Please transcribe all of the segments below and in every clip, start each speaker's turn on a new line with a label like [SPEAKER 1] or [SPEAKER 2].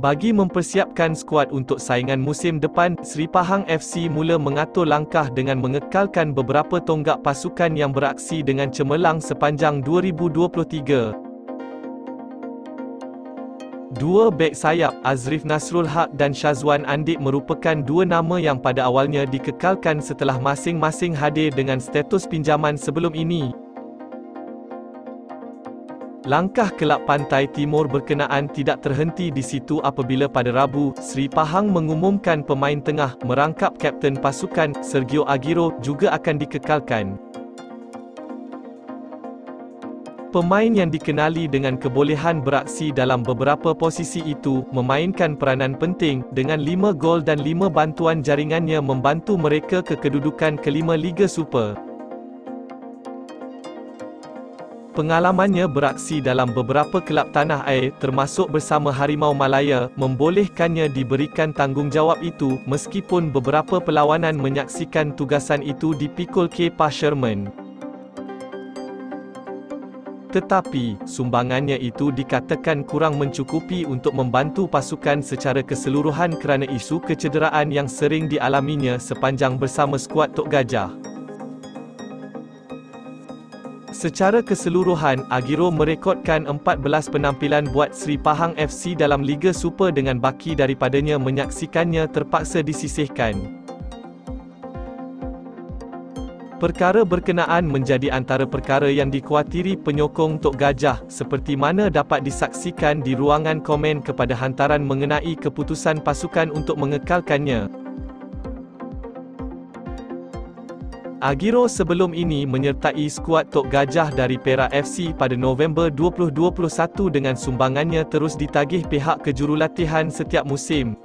[SPEAKER 1] Bagi mempersiapkan skuad untuk saingan musim depan, Sri Pahang FC mula mengatur langkah dengan mengekalkan beberapa tonggak pasukan yang beraksi dengan cemerlang sepanjang 2023. Dua bek sayap, Azrif Nasrul Haq dan Syazwan Andik merupakan dua nama yang pada awalnya dikekalkan setelah masing-masing hadir dengan status pinjaman sebelum ini. Langkah Kelab Pantai Timur berkenaan tidak terhenti di situ apabila pada Rabu, Sri Pahang mengumumkan pemain tengah merangkap kapten pasukan, Sergio Aguero, juga akan dikekalkan. Pemain yang dikenali dengan kebolehan beraksi dalam beberapa posisi itu, memainkan peranan penting, dengan 5 gol dan 5 bantuan jaringannya membantu mereka ke kedudukan kelima Liga Super. Pengalamannya beraksi dalam beberapa kelab tanah air, termasuk bersama Harimau Malaya, membolehkannya diberikan tanggungjawab itu, meskipun beberapa perlawanan menyaksikan tugasan itu dipikul K. Sherman. Tetapi, sumbangannya itu dikatakan kurang mencukupi untuk membantu pasukan secara keseluruhan kerana isu kecederaan yang sering dialaminya sepanjang bersama skuad Tok Gajah. Secara keseluruhan, Agiro merekodkan 14 penampilan buat Sri Pahang FC dalam Liga Super dengan baki daripadanya menyaksikannya terpaksa disisihkan. Perkara berkenaan menjadi antara perkara yang dikuatiri penyokong Tok Gajah, seperti mana dapat disaksikan di ruangan komen kepada hantaran mengenai keputusan pasukan untuk mengekalkannya. Agiro sebelum ini menyertai skuad Tok Gajah dari Perak FC pada November 2021 dengan sumbangannya terus ditagih pihak kejurulatihan setiap musim.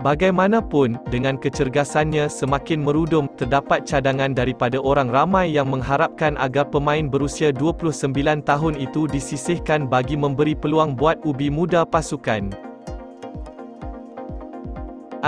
[SPEAKER 1] Bagaimanapun, dengan kecergasannya semakin merudum, terdapat cadangan daripada orang ramai yang mengharapkan agar pemain berusia 29 tahun itu disisihkan bagi memberi peluang buat ubi muda pasukan.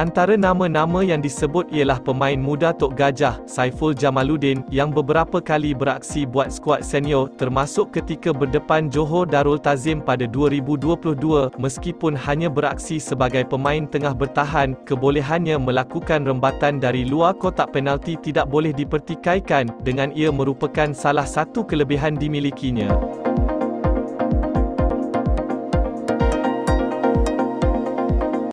[SPEAKER 1] Antara nama-nama yang disebut ialah pemain muda Tok Gajah, Saiful Jamaluddin, yang beberapa kali beraksi buat skuad senior, termasuk ketika berdepan Johor Darul Tazim pada 2022, meskipun hanya beraksi sebagai pemain tengah bertahan, kebolehannya melakukan rembatan dari luar kotak penalti tidak boleh dipertikaikan, dengan ia merupakan salah satu kelebihan dimilikinya.